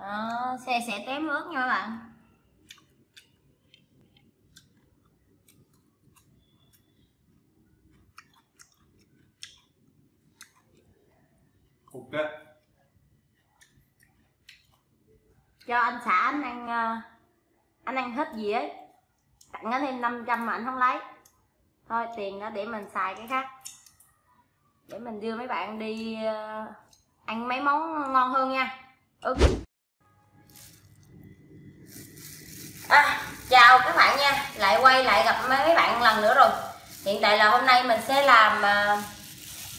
đó xe sẽ tém ớt nha các bạn. Ok cho anh xã anh ăn ờ, anh ăn hết gì ấy. Tặng nó thêm 500 mà anh không lấy. Thôi tiền đó để mình xài cái khác. Để mình đưa mấy bạn đi ờ, ăn mấy món ngon hơn nha. Ừ. à, chào các bạn nha. Lại quay lại gặp mấy bạn lần nữa rồi. Hiện tại là hôm nay mình sẽ làm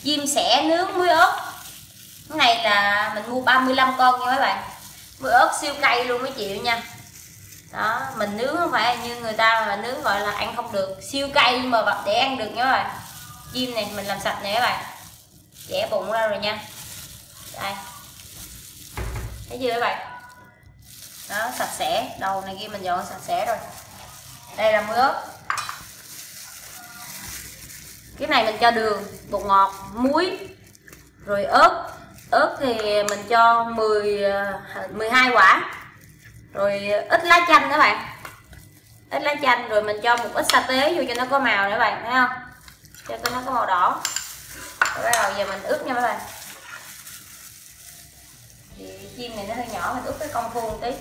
uh, sẻ nướng muối ớt. Cái này là mình mua 35 con nha mấy bạn. Muối ớt siêu cay luôn mấy chịu nha. Đó mình nướng không phải như người ta mà nướng gọi là ăn không được. Siêu cay nhưng mà vật để ăn được nha các bạn. Chim này mình làm sạch nè các bạn. Dẻ bụng ra rồi nha. Đây. Thấy chưa các bạn? Đó, sạch sẽ. Đầu này kia mình dọn sạch sẽ rồi. Đây là muối ớt cái này mình cho đường, bột ngọt, muối, rồi ớt. Ớt thì mình cho 10 12 à, quả. Rồi ít lá chanh các bạn. Ít lá chanh, rồi mình cho một ít sa tế vô cho nó có màu nữa bạn, thấy không? Cho cho nó có màu đỏ. Rồi bắt đầu giờ mình ướp nha các bạn. Thì chim này nó hơi nhỏ, mình ướp cái con vuông tí.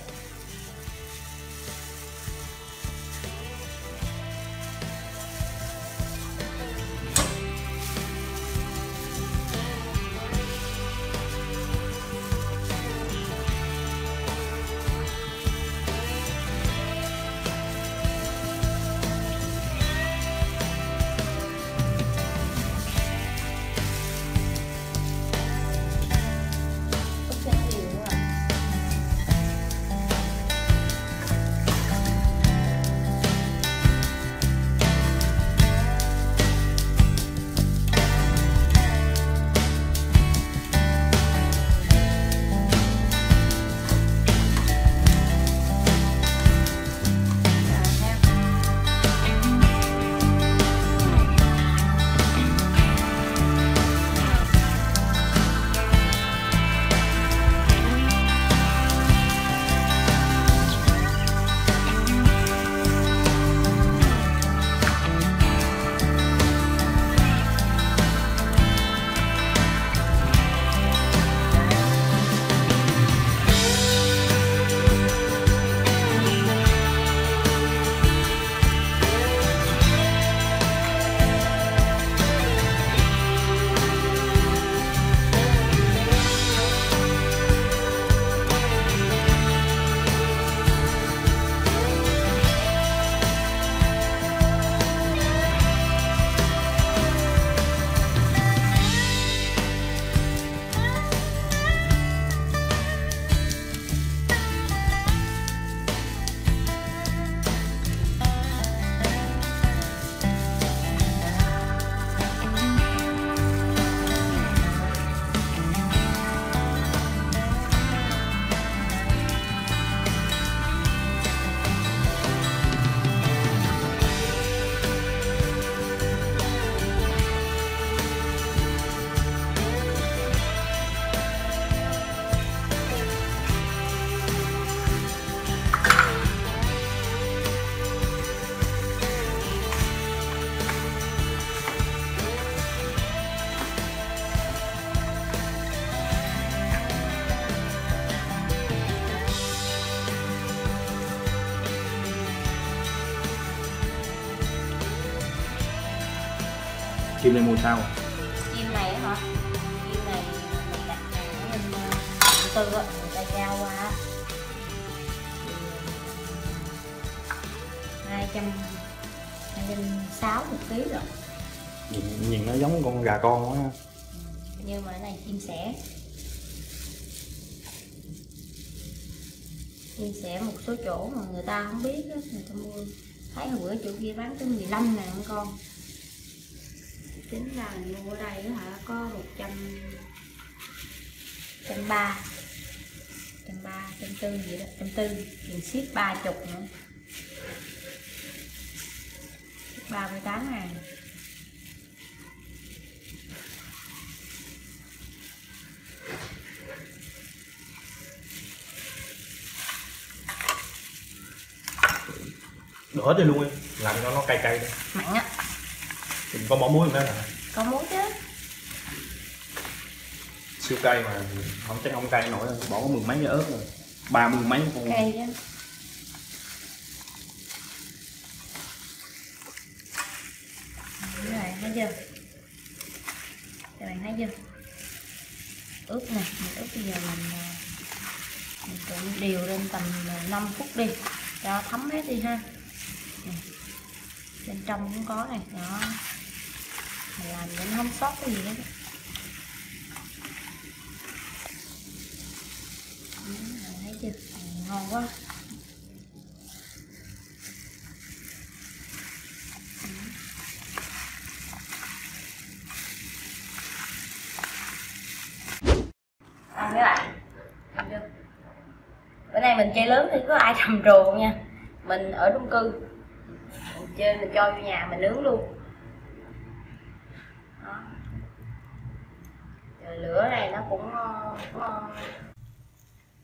Kim này mua sao? Chim này hả? Chim này mình đặt ở bên uh, tư á người ta giao qua hai trăm hai trăm sáu một ký rồi. Nhìn, nhìn nó giống con gà con quá ha. nhưng mà cái này chim sẻ. Chim sẻ một số chỗ mà người ta không biết á người ta mua. Thấy hồi bữa chỗ kia bán tới 15 ngàn con tính là mua ở đây hả? Có một trăm trăm ba trăm ba trăm tư vậy đó trăm tư tiền ship ba chục nữa. Ba mươi tám ngàn. Đỡ cho luôn em làm cho nó cay cay đi mặn á đừng có bỏ muối nữa nè có muối chứ siêu cay mà không chắc không cay nổi đâu. bỏ có mười mấy cái ớt rồi ba mươi mấy con cay chứ rồi, thấy chưa? Các bạn thấy chưa? Ướp nè, mình ướp bây giờ mình à, mình trộn đều lên tầm 5 phút đi cho thấm hết đi ha. Bên trong cũng có này, đó. Mình làm để nó không sót cái gì hết. Thấy chưa? Ngon quá. à, mấy bạn bữa nay mình chơi lớn thì có ai trầm trồ nha mình ở chung cư mình chơi mình cho vô nhà mình nướng luôn Rồi lửa này nó cũng ờ, cũng, ờ,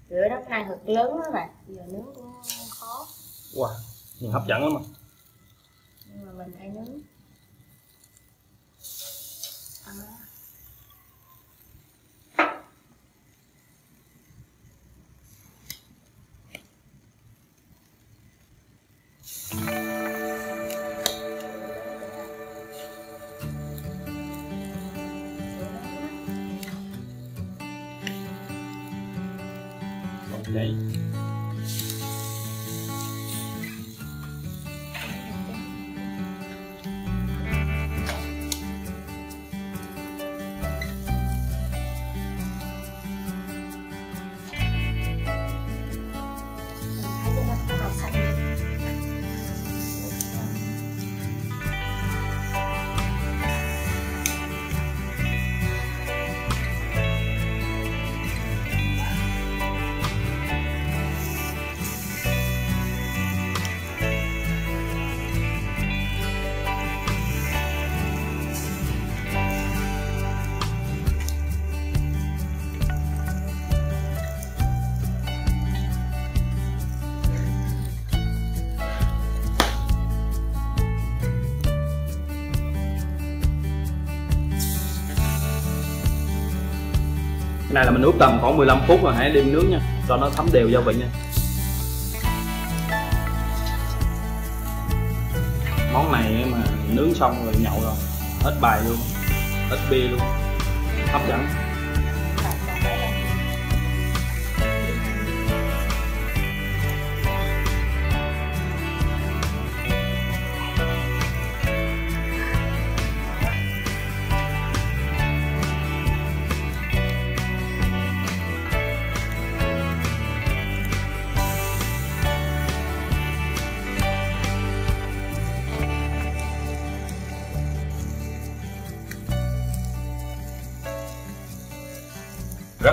lửa nó năng lực lớn đó mà giờ nướng cũng khó. Wow nhìn hấp dẫn lắm mà. Nhưng mà mình phải nướng ok này là mình ướp tầm khoảng 15 phút rồi, hãy đem nướng nha, cho nó thấm đều gia vị nha. Món này mà nướng xong rồi nhậu rồi, hết bài luôn, hết bia luôn, hấp dẫn.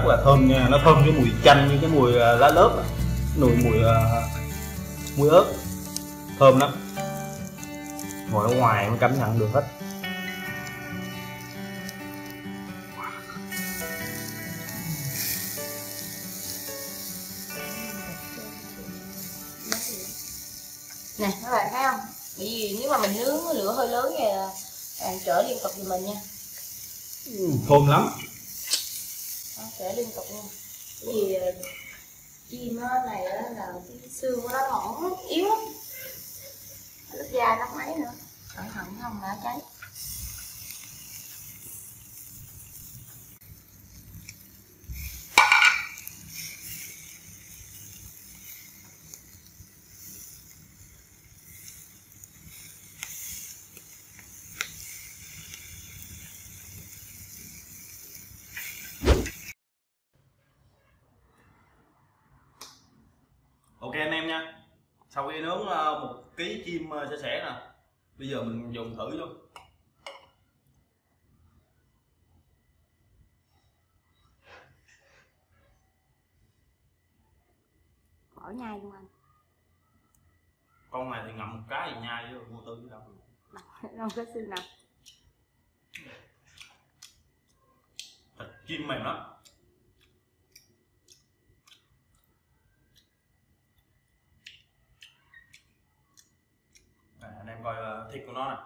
Rất là thơm nha. Nó thơm cái mùi chanh như cái mùi à, lá lớp. Mùi mùi uh, mùi ớt. Thơm lắm. Ngồi ở ngoài mới cảm nhận được hết. Nè các bạn thấy không? Bởi vì nếu mà mình nướng lửa hơi lớn thì bạn trở liên tục giùm mình nha. Ừ, thơm lắm sẽ liên tục luôn. Vì chim ờ, này á là cái xương của nó mỏng yếu lắm. Lớp da nó mấy nữa. Cẩn thận không là cháy ok anh em nha sau khi nướng ờ, một ký chim ờ, sẻ sẻ nè. Bây giờ mình dùng thử luôn. Bỏ nhai luôn anh. Con này thì ngậm một cái thì nhai chứ vô tư chứ đâu. Không có xương nào. Thịt chim mềm lắm thịt của nó nè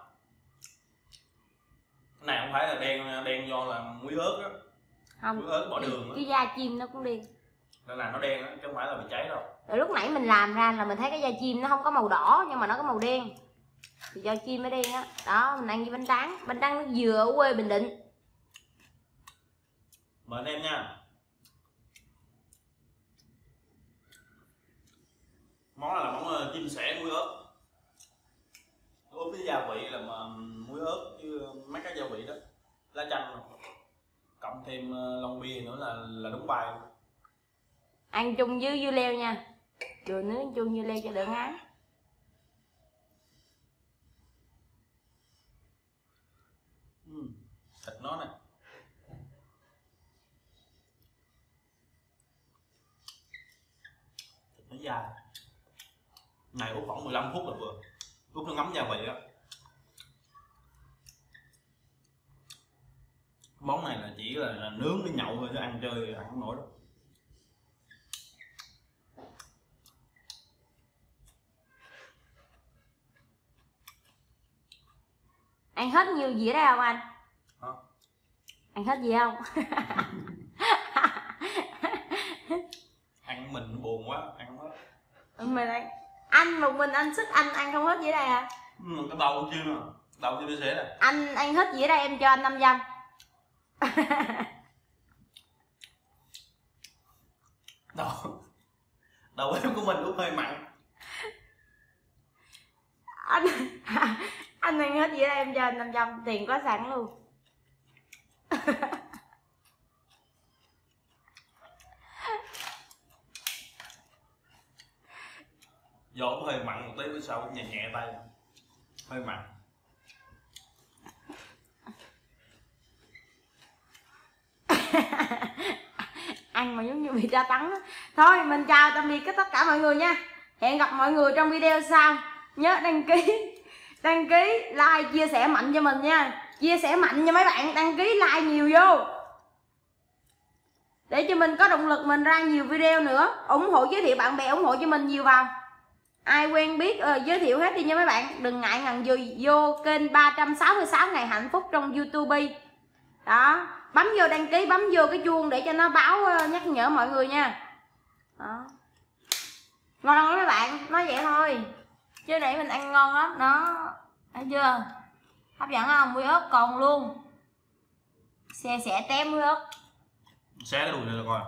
cái này không phải là đen đen do là muối ớt đó không. Muối ớt bỏ đường á. cái da chim nó cũng đen. Nên là nó đen á chứ không phải là bị cháy đâu. Rồi lúc nãy mình làm ra là mình thấy cái da chim nó không có màu đỏ nhưng mà nó có màu đen. Thì do chim nó đen á. Đó mình ăn với bánh tráng. Bánh tráng nước dừa ở quê bình định. Mời anh em nha. Món này là món ờ, chim sẻ muối ớt ướp với gia vị là mà muối ớt với mấy cái gia vị đó lá chanh. Cộng thêm ờ, lon bia nữa là là đúng bài. Luôn. ăn chung với dưa leo nha. Dừa nướng chung dưa leo cho đỡ ngán. Ừ. thịt nó nè. Thịt nó dai. Này ướp khoảng 15 phút là vừa ướp nó ngấm gia vị á. Món này là chỉ là, là nướng với nhậu thôi chứ ăn chơi ăn không nổi đâu. Ăn hết nhiều gì ở đây không anh? Hả? ăn hết gì không? Ăn mình buồn quá ăn không hết. Mình ăn anh một mình anh sức anh ăn không hết ở đây à? Ừ, cái đầu chưa nè đầu chưa xế nè. Anh ăn hết ở đây em cho anh 500 đầu đầu bếp của mình cũng hơi mặn. Anh anh ăn hết ở đây em cho anh 500 tiền có sẵn luôn vô hơi mặn một tí, bữa sau nhẹ nhẹ tay. Hơi mặn. Ăn mà giống như bị tra tấn thôi, mình chào tạm biệt tất cả mọi người nha. Hẹn gặp mọi người trong video sau. Nhớ đăng ký đăng ký, like, chia sẻ mạnh cho mình nha. Chia sẻ mạnh cho mấy bạn, đăng ký like nhiều vô. Để cho mình có động lực mình ra nhiều video nữa. Ủng hộ giới thiệu bạn bè, ủng hộ cho mình nhiều vào ai quen biết uh, giới thiệu hết đi nha mấy bạn. Đừng ngại ngần vô, vô kênh 366 ngày hạnh phúc trong youtube. Đó bấm vô đăng ký bấm vô cái chuông để cho nó báo uh, nhắc nhở mọi người nha. Đó. Ngon lắm mấy bạn nói vậy thôi. Chứ nãy mình ăn ngon lắm đó. Thấy chưa? Hấp dẫn không? Muối ớt còn luôn. Xe sẽ tém muối ớt. Xé cái đùi này rồi coi.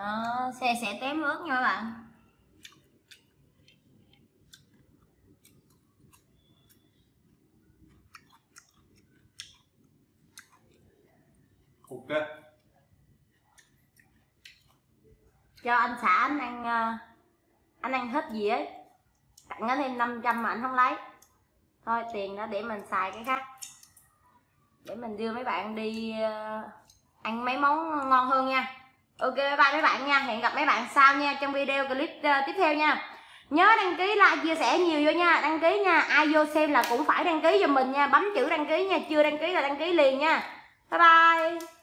Đó, xe sẽ tém muối ớt nha các bạn. Ok cho anh xã anh ăn ờ, anh ăn hết gì ấy tặng anh thêm 500 mà anh không lấy. Thôi tiền đó để mình xài cái khác. Để mình đưa mấy bạn đi ờ, ăn mấy món ngon hơn nha ok, bye bye mấy bạn nha. Hẹn gặp mấy bạn sau nha trong video clip ờ, tiếp theo nha. Nhớ đăng ký like, chia sẻ nhiều vô nha. Đăng ký nha. Ai vô xem là cũng phải đăng ký giùm mình nha. Bấm chữ đăng ký nha. Chưa đăng ký là đăng ký liền nha. Bye bye.